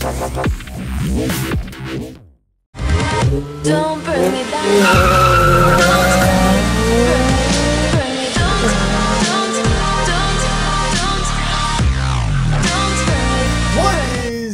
Don't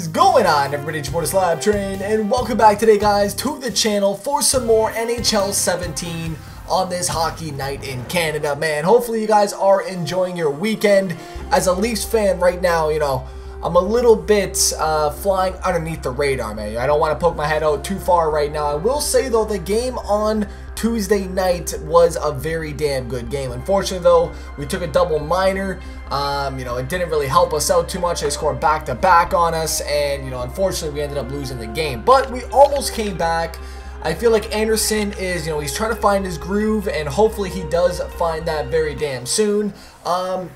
going on everybody, it's your boy Train and welcome back today guys to the channel for some more NHL 17 on this hockey night in Canada. Man, hopefully you guys are enjoying your weekend. As a Leafs fan right now, you know, I'm a little bit uh, flying underneath the radar, man. I don't want to poke my head out too far right now. I will say though, the game on Tuesday night was a very damn good game. Unfortunately, though, we took a double minor. Um, you know, it didn't really help us out too much. They scored back to back on us, and you know, unfortunately, we ended up losing the game. But we almost came back. I feel like Anderson is, you know, he's trying to find his groove, and hopefully he does find that very damn soon. Um,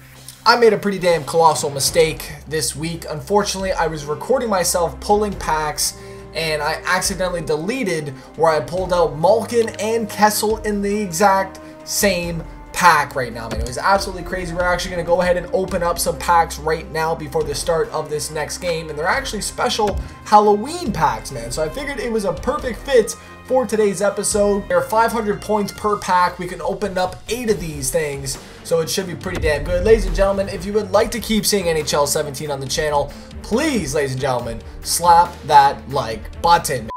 I made a pretty damn colossal mistake this week. Unfortunately, I was recording myself pulling packs and I accidentally deleted where I pulled out Malkin and Kessel in the exact same pack right now, man. It was absolutely crazy. We're actually going to go ahead and open up some packs right now before the start of this next game. And they're actually special Halloween packs, man. So I figured it was a perfect fit for today's episode. There are 500 points per pack. We can open up eight of these things, so it should be pretty damn good. Ladies and gentlemen, if you would like to keep seeing NHL 17 on the channel, please, ladies and gentlemen, slap that like button.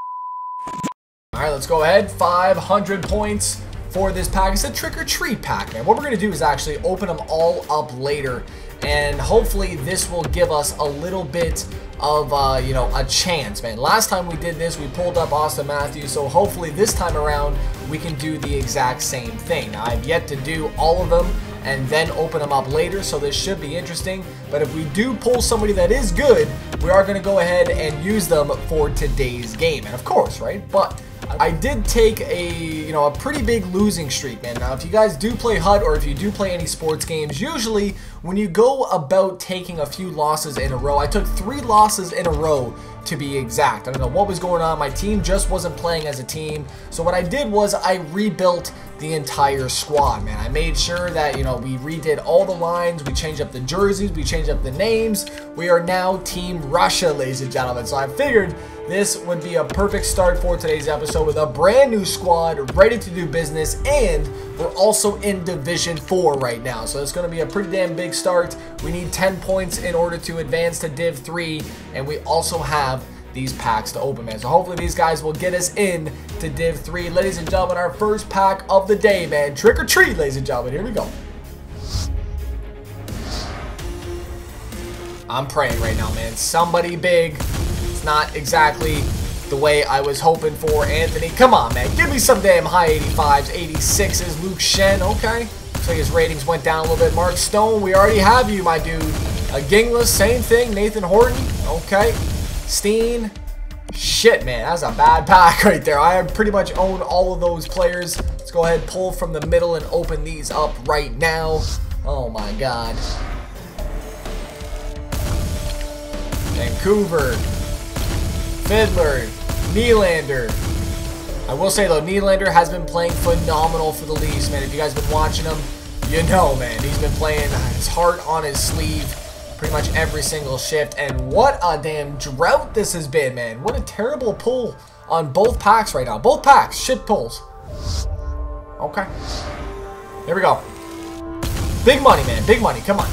Alright, let's go ahead. 500 points for this pack. It's a trick or treat pack, man. What we're going to do is actually open them all up later. And hopefully this will give us a little bit of, uh, you know, a chance, man. Last time we did this, we pulled up Auston Matthews. So hopefully this time around, we can do the exact same thing. Now, I've yet to do all of them and then open them up later, so this should be interesting. But if we do pull somebody that is good, we are going to go ahead and use them for today's game. And of course, right? But I did take a, you know, a pretty big losing streak, man. Now, if you guys do play HUT or if you do play any sports games, usually when you go about taking a few losses in a row, I took three losses in a row to be exact. I don't know what was going on. My team just wasn't playing as a team. So what I did was I rebuilt the entire squad, man. I made sure that, you know, we redid all the lines, we changed up the jerseys, we changed up the names. We are now Team Russia, ladies and gentlemen. So I figured this would be a perfect start for today's episode with a brand new squad ready to do business and we're also in Division 4 right now. So it's going to be a pretty damn big start. We need 10 points in order to advance to Div 3 and we also have these packs to open, man. So hopefully these guys will get us in to Div 3. Ladies and gentlemen, our first pack of the day, man. Trick or treat, ladies and gentlemen. Here we go. I'm praying right now, man. Somebody big. Not exactly the way I was hoping for. Anthony, come on, man. Give me some damn high 85s, 86s. Luke Schenn, okay. Looks like his ratings went down a little bit. Mark Stone, we already have you, my dude. A Ginglas, same thing. Nathan Horton, okay. Steen, shit, man. That's a bad pack right there. I pretty much own all of those players. Let's go ahead, pull from the middle, and open these up right now. Oh, my God. Vancouver, Fiddler, Nylander. I will say though, Nylander has been playing phenomenal for the Leafs, man. If you guys been watching him, you know, man, he's been playing his heart on his sleeve pretty much every single shift. And what a damn drought this has been, man. What a terrible pull on both packs right now. Both packs, shit pulls. Okay. Here we go. Big money, man. Big money. Come on.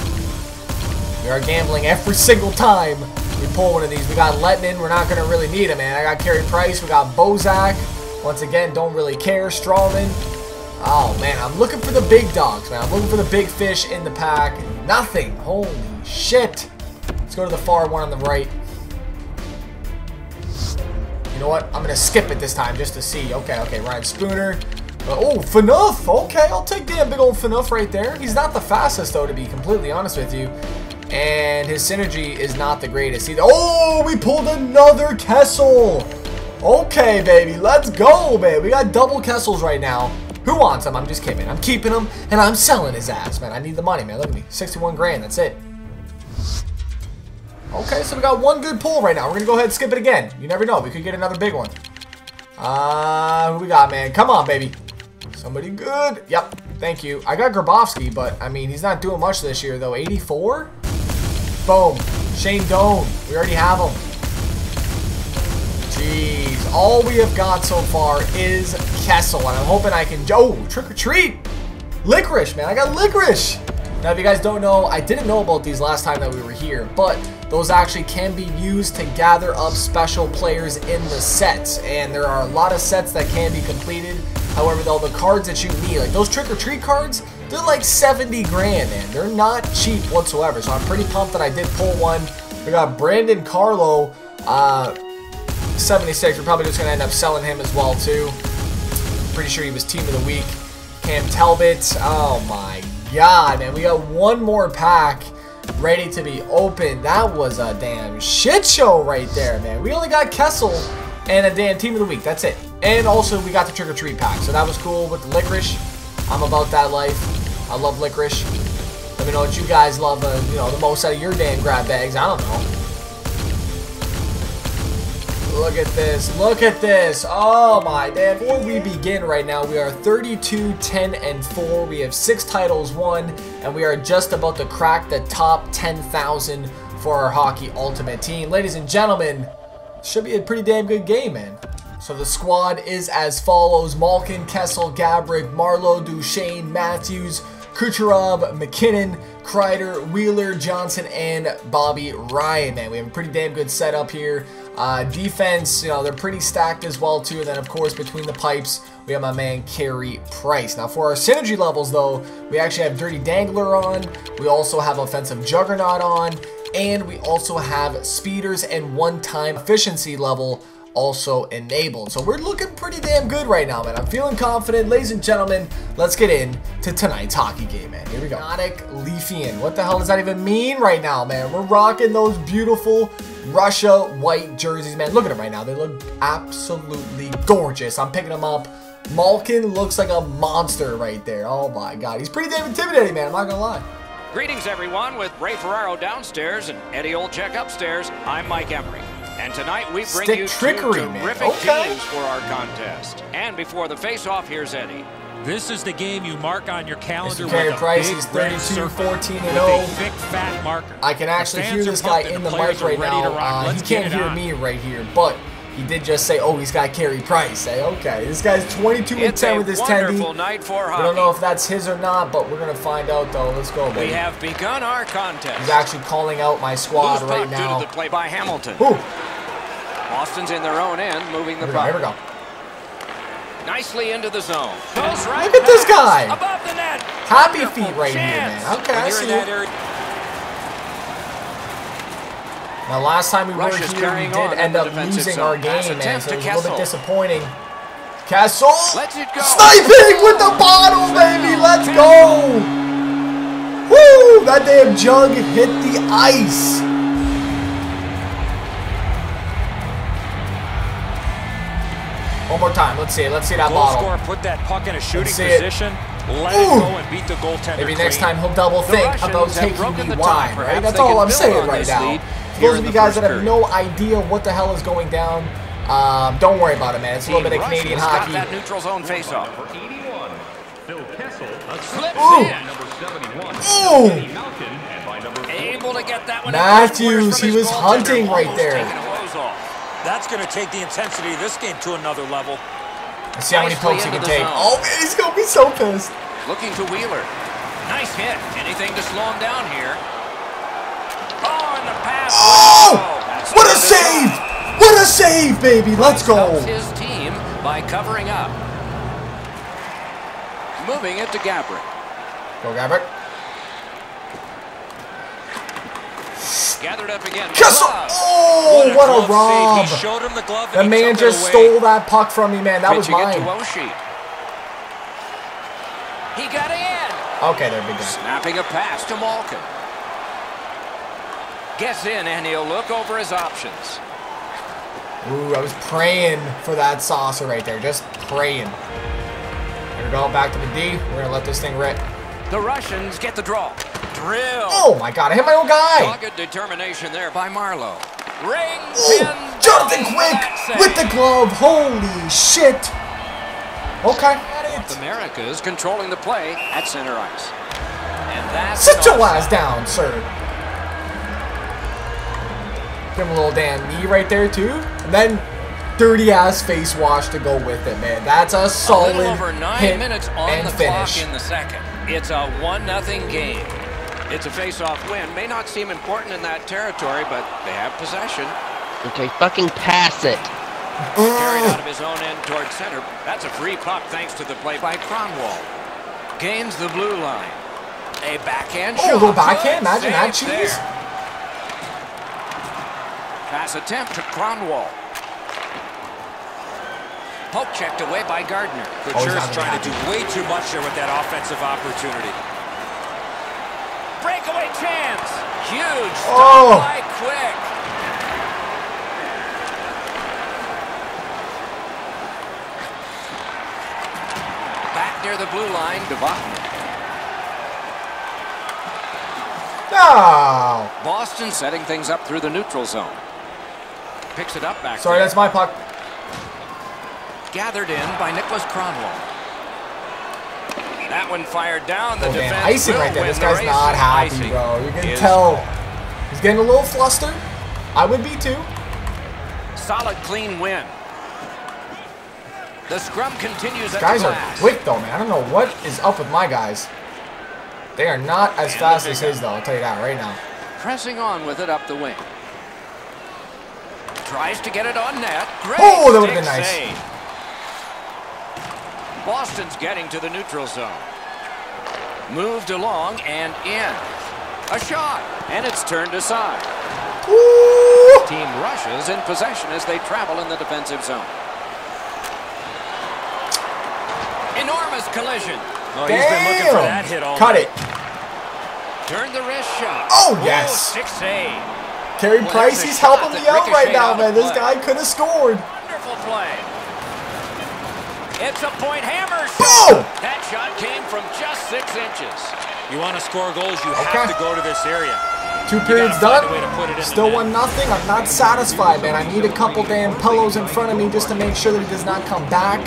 We are gambling every single time we pull one of these. We got Lettman. We're not going to really need him, man. I got Carey Price. We got Bozak. Once again, don't really care. Stralman. Oh, man. I'm looking for the big dogs, man. I'm looking for the big fish in the pack. Nothing. Holy shit. Let's go to the far one on the right. You know what? I'm going to skip it this time just to see. Okay, okay. Ryan Spooner. Uh, oh, Phaneuf. Okay, I'll take damn big old Phaneuf right there. He's not the fastest, though, to be completely honest with you. And his synergy is not the greatest either. Oh, we pulled another Kessel. Okay, baby. Let's go, baby. We got double Kessels right now. Who wants them? I'm just kidding. I'm keeping them, and I'm selling his ass, man. I need the money, man. Look at me. 61 grand. That's it. Okay, so we got one good pull right now. We're going to go ahead and skip it again. You never know. We could get another big one. Uh, who we got, man? Come on, baby. Somebody good. Yep. Thank you. I got Grabovski, but, I mean, he's not doing much this year, though. 84? Boom. Shane Doan. We already have him. Jeez. All we have got so far is Kessel, and I'm hoping I can... Oh, trick or treat! Licorice, man. I got licorice! Now, if you guys don't know, I didn't know about these last time that we were here, but those actually can be used to gather up special players in the sets, and there are a lot of sets that can be completed. However, though, the cards that you need, like those trick-or-treat cards, they're like 70 grand, man. They're not cheap whatsoever, so I'm pretty pumped that I did pull one. We got Brandon Carlo, uh, 76. We're probably just going to end up selling him as well, too. Pretty sure he was team of the week. Cam Talbot. Oh, my God, man. We got one more pack ready to be opened. That was a damn shit show right there, man. We only got Kessel and a damn team of the week. That's it. And also, we got the trick-or-treat pack, so that was cool with the licorice. I'm about that life. I love licorice. Let me know what you guys love, uh, you know, the most out of your damn grab bags. I don't know. Look at this. Look at this. Oh my damn. Before we begin right now, we are 32, 10, and 4. We have six titles won, and we are just about to crack the top 10,000 for our Hockey Ultimate Team. Ladies and gentlemen, should be a pretty damn good game, man. So the squad is as follows. Malkin, Kessel, Gaborik, Marleau, Duchene, Matthews, Kucherov, MacKinnon, Kreider, Wheeler, Johnson, and Bobby Ryan. Man, we have a pretty damn good setup here. Uh, defense, you know, they're pretty stacked as well too. And then of course between the pipes, we have my man Carey Price. Now for our synergy levels though, we actually have Dirty Dangler on. We also have Offensive Juggernaut on. And we also have speeders and one-time efficiency level also enabled. So we're looking pretty damn good right now, man. I'm feeling confident. Ladies and gentlemen, let's get in to tonight's hockey game, man. Here we go. Exotic Leafian. What the hell does that even mean right now, man? We're rocking those beautiful Russia white jerseys, man. Look at them right now. They look absolutely gorgeous. I'm picking them up. Malkin looks like a monster right there. Oh my god. He's pretty damn intimidating, man. I'm not gonna lie. Greetings, everyone, with Ray Ferraro downstairs and Eddie Olczyk upstairs. I'm Mike Emrick. And tonight we bring Stick you trickery, two terrific Okay. teams for our contest. And before the face-off, here's Eddie. This is the game you mark on your calendar Mr. with Carey a Price, big he's 32, circle 14 and with 0. a thick fat marker. I can actually fans hear this guy in the players mic right ready now. Uh, he can't hear on. me right here, but he did just say, "Oh, he's got Carey Price." Say, okay, this guy's 22 and It's 10 a with his wonderful 10 night for We don't know if that's his or not, but we're gonna find out though. Let's go, baby. we have begun our contest. He's actually calling out my squad Loose right puck due to the play by Hamilton. Ooh, Boston's in their own end, moving the here. Here we puck. go. Nicely into the zone. Goes right Look at this guy. Above the net. Happy Wonderful feet right here, man. Okay, I see it. Now, last time we were Rush is here, we did end up losing zone. our game, man, so it was a little bit disappointing. Kessel, Let's it go. sniping with the bottle, baby. Let's go. Woo! That damn jug hit the ice. One more time. Let's see it. Let's see that goal bottle. scorer put that puck in a shooting see it. position, let Ooh. it go and beat the goaltender Maybe next time he'll double think about taking the wide, right? That's all I'm saying right now. For those of you guys that have period. no idea what the hell is going down, um, don't worry about it, man. It's a little bit of Canadian hockey. Got that neutral zone face-off. Number 81, Phil Kessel. A Slips Ooh. in. Number 71, Ooh. Eddie Malkin. And by number Able to get that one. Matthews, he was hunting right there. taking a hose off. That's going to take the intensity of this game to another level. Let's see how many Nicely pokes he can take. zone. Oh, man, he's going to be so pissed. Looking to Wheeler. Nice hit. Anything to slow him down here. Oh, and the pass. Oh! That's What a save! What a save, baby! Let's go! His team by covering up. Moving it to Gaborik. Go, Gaborik. Gathered up again. Glove. Oh, what a glove rob! He showed him the glove The man just stole that puck from me, man. That was Pitching it to mine. He got in. Okay, there, we go. Snapping a pass to Malkin. Gets in and he'll look over his options. Ooh, I was praying for that saucer right there. Just praying. Here we go, back to the D. We're gonna let this thing rip. The Russians get the draw. Drill. Oh my god, I hit my own guy! Dogged determination there by Marleau. Ring Ooh, Jonathan. Quick with the glove. Holy shit! Okay, North America is controlling the play at center ice. And that's sit your ass down, sir. Give him a little damn knee right there too, and then dirty ass face wash to go with it, man. That's a A solid little over nine hit minutes on and the finish. clock in the second. It's a one nothing game. It's a face-off win. May not seem important in that territory, but they have possession. Okay, fucking pass it. Carried out of his own end towards center. That's a free puck thanks to the play by Kronwall. Gains the blue line. A backhand Oh, shot. a little backhand. Good Imagine that cheese. there. Pass attempt to Kronwall. Poke checked away by Gardner. Oh, he's Couture's not trying to do way too much there with that offensive opportunity. Breakaway chance. Huge Oh. by Quick. Back near the blue line, Devotny. No. Boston setting things up through the neutral zone. Picks it up back Sorry, there. that's my puck. Gathered in by Niklas Kronwall. That one fired down. The Oh, man. defense Icing right there. This guy's race. not happy, Icing bro. You can tell. He's getting a little flustered. I would be too. Solid, clean win. The scrum continues at Guys the are quick though, man. I don't know what is up with my guys. They are not as fast as his though. I'll tell you that right now. Pressing on with it up the wing. Tries to get it on net. Great Oh, that would've been nice. save. Boston's getting to the neutral zone. Moved along and in. A shot, and it's turned aside. Ooh. Team rushes in possession as they travel in the defensive zone. Enormous collision. Oh, he's been looking for Damn. that hit all Cut night. it. Turn the wrist shot. Oh, yes. stick save. Carey Well, Price, there's he's helping me out right now, out man. This play. guy could have scored. Wonderful play. It's a point hammer shot. Boom! That shot came from just six inches. You want to score goals, you Okay. have to go to this area. Two periods done. a way to put it in the Still one nothing. I'm not satisfied, man. I need a couple damn pillows in front of me just to make sure that he does not come back.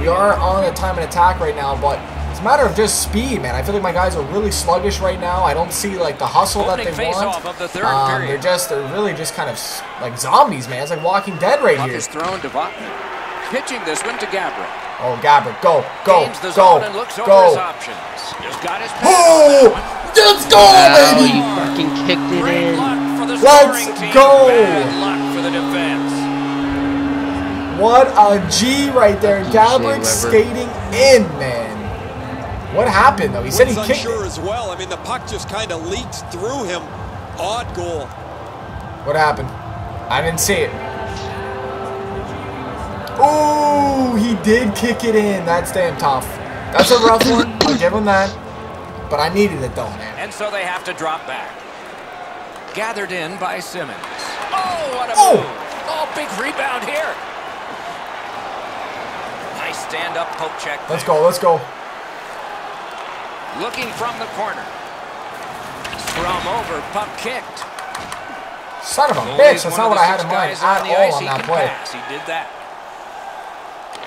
We are on a time and attack right now, but it's a matter of just speed, man. I feel like my guys are really sluggish right now. I don't see like the hustle that they want. the Um, they're just they're really just kind of like zombies, man. It's like Walking Dead right Puck here. is thrown to Votny. Pitching this one to Gabriel. Oh, Gaborik, go, go, Gains the go, zone and looks over his go. options. Just got his pass. Oh, let's go, Oh, baby! you fucking kicked it Great in. luck for the Let's team. go. Bad luck for the defense. What a G right there. Shea Gaborik Weber. skating in, man. What happened though? He said he Wood's kicked unsure it. as well. I mean, the puck just kind of leaked through him. Odd goal. What happened? I didn't see it. Ooh, he did kick it in. That's damn tough. That's a rough one. I'll give him that. But I needed it though, man. And so they have to drop back. Gathered in by Simmons. Oh, what a Oh. move. Oh, big rebound here. Nice stand-up poke check. Let's there. go, let's go. Looking from the corner. Scrum over, puck kicked. Son of a bitch. That's not what I had in mind guys at on the all ice. on that play. pass. He did that.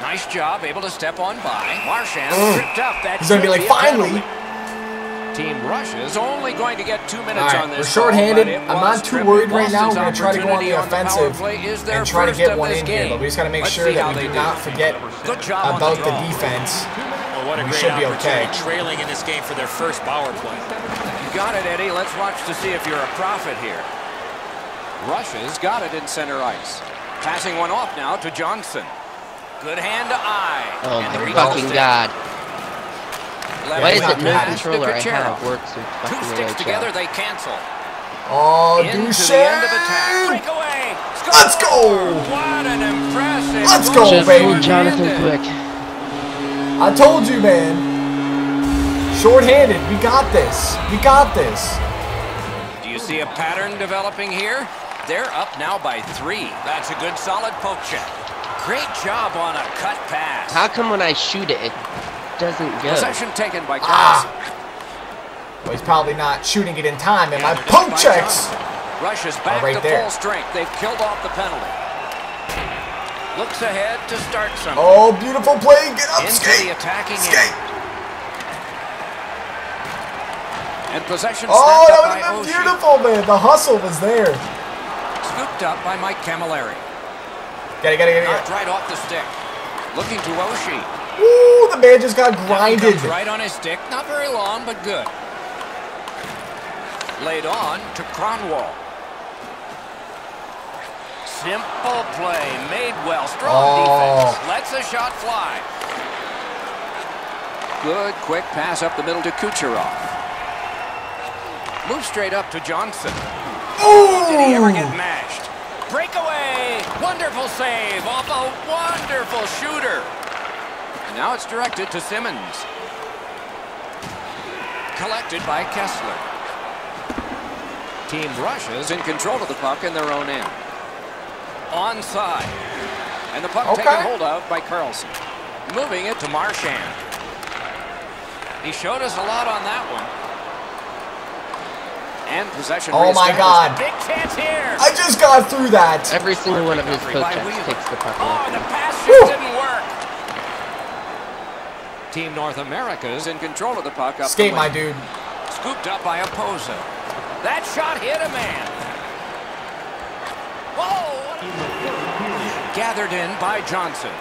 Nice job, able to step on by. Marchand mm. tripped up. That He's gonna be like, finally. penalty. Team rushes only going to get two minutes All right, on we're this. shorthanded. call, but it I'm not too worried right now. We're gonna try to go on the opportunity the offensive play is their and try to get one this in here. But we just gotta make Let's sure that we do do. not forget Good job about the the defense. Well, what a We great should be okay. Trailing in this game for their first power play. You got it, Eddie. Let's watch to see if you're a prophet here. Rushes got it in center ice. Passing one off now to Johnson. Good hand to eye. Oh and my fucking stick. god. Left Why is it no controller I Cuchero. have works with Two fucking sticks together, they cancel. Oh, Into Duchene! the end of attack. Let's go! What an impressive Let's goal. go, Just baby. move Jonathan quick. I told you, man. Short-handed. We got this. We got this. Do you see a pattern developing here? They're up now by three. That's a good solid poke check. Great job on a cut pass. How come when I shoot it, it doesn't go? Possession taken by Ah. Well, he's probably not shooting it in time, and my Gathered poke checks. Johnson. Rushes back Oh, right to there. full strength. They've killed off the penalty. Looks ahead to start something. Oh, beautiful play. Get up, Into skate. the attacking Skate. end. And possession Oh, that up would have been Oshie. beautiful, man. The hustle was there. Scooped up by Mike Cammalleri. Get it, get it, get it. Knocked right off the stick. Looking to Oshie. Ooh, the man just got grinded. right on his stick. Not very long, but good. Laid on to Kronwall. Simple play. Made well. Strong Oh. defense. Lets the shot fly. Good quick pass up the middle to Kucherov. Move straight up to Johnson. Did he ever get mashed? Breakaway! Wonderful save off a wonderful shooter. And now it's directed to Simmons. Collected by Kessler. Team rushes in control of the puck in their own end. Onside. And the puck Okay. taken hold of by Carlson. Moving it to Marchand. He showed us a lot on that one. And possession Oh my. God. Big chance here. I just got through that. Every single one of his Recovery by poke checks Wheeler. takes the puck Oh, the pass Whew. just didn't work. Team North America's in control of the puck up Skate, the my dude. Scooped up by Opozo. That shot hit a man. Whoa! Gathered in by Johnson.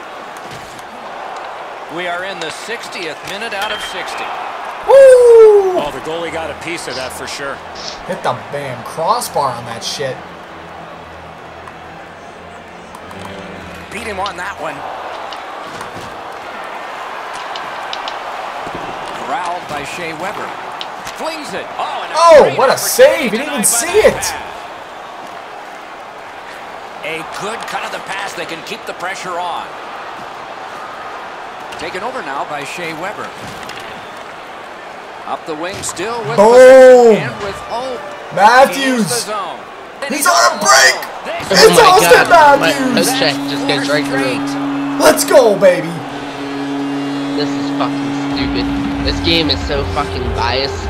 We are in the 60th minute out of 60. Woo! Oh, the goalie got a piece of that for sure. Hit the damn crossbar on that shit. Beat him on that one. Corralled by Shea Weber. Flings it. Oh, and a Oh, what a save. opportunity He didn't even see it. pass. A good cut of the pass. They can keep the pressure on. Taken over now by Shea Weber. Up the wing still with Boom. possession and with hope. Matthews. He's the zone. Then He's he on a break. alone. It's Oh my Auston god, my Matthews. poke check just goes right through. Let's go, baby. This is fucking stupid. This game is so fucking biased.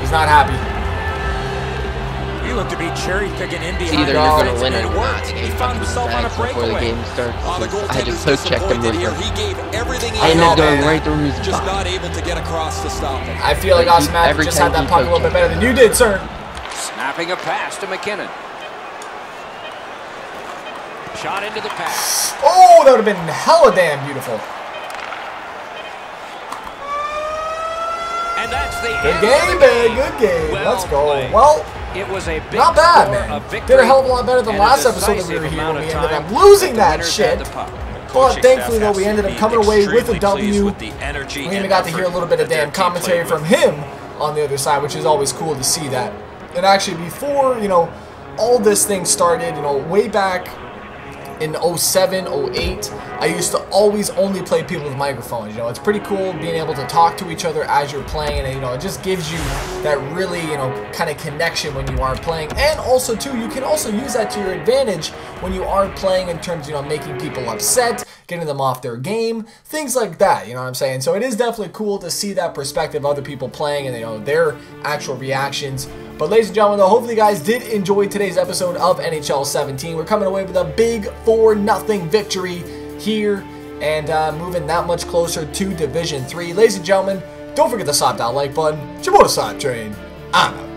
He's not happy. He looked to be cherry picking in It's behind either the they're gonna win and or it not. He found himself on a bags before the game starts. Oh, I goaltender's just poke checked him disappointed here. with He gave everything he I had. know, going man. right through his Just body. not able to get across to stop it. I feel like Like, Auston Matthews just had that puck a little bit better than you did, sir. Snapping a pass to MacKinnon. Shot into the pass. Oh, that would have been hella damn beautiful. And that's the Good end game, man. game. Good game. Well Let's go. played. Well, It was a big not bad, man. A Did a hell of a lot better than last episode that we were decisive here amount when we ended up losing that shit. had the puck. But thankfully, though, we ended up coming away with a W. With the energy We even got to hear a little bit of damn commentary from him on the other side, which is always cool to see that. And actually, before, you know, all this thing started, you know, way back in 07, 08, I used to always only play people with microphones. You know, it's pretty cool being able to talk to each other as you're playing, and you know, it just gives you that really, you know, kind of connection when you are playing. And also, too, you can also use that to your advantage when you are playing in terms, you know, making people upset, getting them off their game, things like that. You know what I'm saying? So it is definitely cool to see that perspective of other people playing and you know their actual reactions. But ladies and gentlemen, though, hopefully you guys did enjoy today's episode of NHL 17. We're coming away with a big 4 0 victory here and uh, moving that much closer to Division 3. Ladies and gentlemen, don't forget to slap that like button. It's your Slap Train. I'm out.